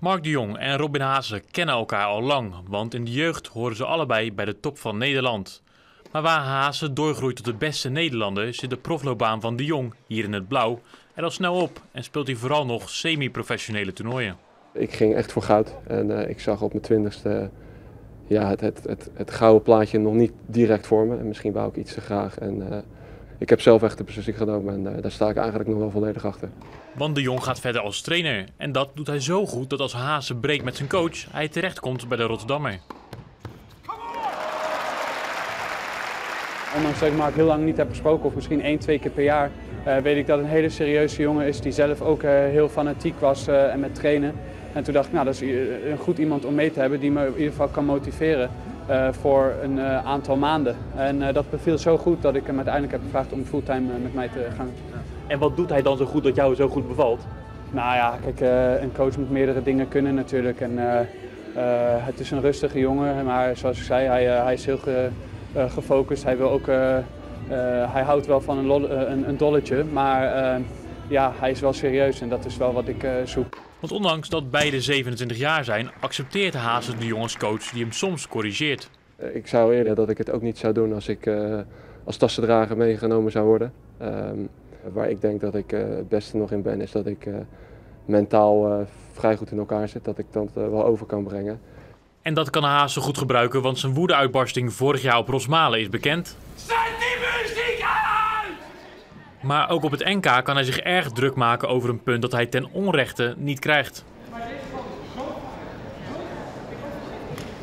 Mark de Jong en Robin Haase kennen elkaar al lang, want in de jeugd horen ze allebei bij de top van Nederland. Maar waar Haase doorgroeit tot de beste Nederlander, zit de profloopbaan van de Jong, hier in het blauw, er al snel op en speelt hij vooral nog semi-professionele toernooien. Ik ging echt voor goud en uh, ik zag op mijn twintigste ja, het, het, het, het, gouden plaatje nog niet direct voor me. En misschien wou ik iets te graag. En, uh, ik heb zelf echt de beslissing genomen en uh, daar sta ik eigenlijk nog wel volledig achter. Want de Jong gaat verder als trainer. En dat doet hij zo goed dat als Haase breekt met zijn coach, hij terechtkomt bij de Rotterdammer. Ondanks dat ik Mark heel lang niet heb gesproken, of misschien één, twee keer per jaar, uh, weet ik dat een hele serieuze jongen is die zelf ook uh, heel fanatiek was uh, en met trainen. En toen dacht ik, nou dat is een goed iemand om mee te hebben die me in ieder geval kan motiveren voor een aantal maanden. En dat beviel zo goed dat ik hem uiteindelijk heb gevraagd om fulltime met mij te gaan. En wat doet hij dan zo goed dat jou zo goed bevalt? Nou ja, kijk, een coach moet meerdere dingen kunnen natuurlijk. En, het is een rustige jongen, maar zoals ik zei, hij, hij is heel ge, gefocust. Hij, wil ook, hij houdt wel van een, een, een dolletje, maar ja, hij is wel serieus en dat is wel wat ik zoek. Want ondanks dat beide 27 jaar zijn, accepteert Hazen de jongenscoach die hem soms corrigeert. Ik zou eerder dat ik het ook niet zou doen als ik als tassendrager meegenomen zou worden. Um, waar ik denk dat ik het beste nog in ben, is dat ik mentaal vrij goed in elkaar zit. Dat ik dat wel over kan brengen. En dat kan Haase goed gebruiken, want zijn woedeuitbarsting vorig jaar op Rosmalen is bekend. Zet die! Maar ook op het NK kan hij zich erg druk maken over een punt dat hij ten onrechte niet krijgt.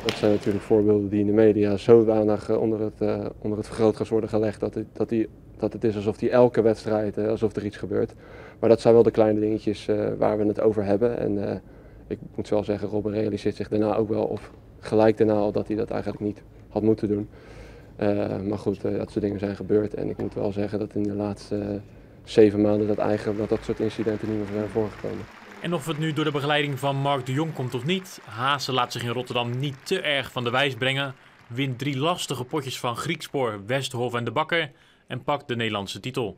Dat zijn natuurlijk voorbeelden die in de media zodanig onder het, uh, onder het vergrootglas worden gelegd dat het, dat, die, dat het is alsof die elke wedstrijd, uh, alsof er iets gebeurt. Maar dat zijn wel de kleine dingetjes waar we het over hebben. En, ik moet wel zeggen, Robin realiseert zich daarna ook wel, of gelijk daarna al, dat hij dat eigenlijk niet had moeten doen. Uh, maar goed, uh, dat soort dingen zijn gebeurd. En ik moet wel zeggen dat in de laatste uh, zeven maanden dat eigenlijk dat, dat soort incidenten niet meer zijn voorgekomen. En of het nu door de begeleiding van Mark de Jong komt of niet, Haase laat zich in Rotterdam niet te erg van de wijs brengen, wint drie lastige potjes van Griekspoor, Westhof en de Bakker en pakt de Nederlandse titel.